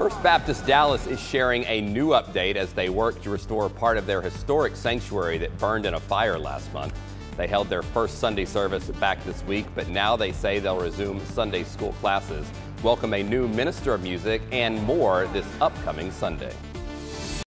First Baptist Dallas is sharing a new update as they work to restore part of their historic sanctuary that burned in a fire last month. They held their first Sunday service back this week, but now they say they'll resume Sunday school classes, welcome a new minister of music, and more this upcoming Sunday.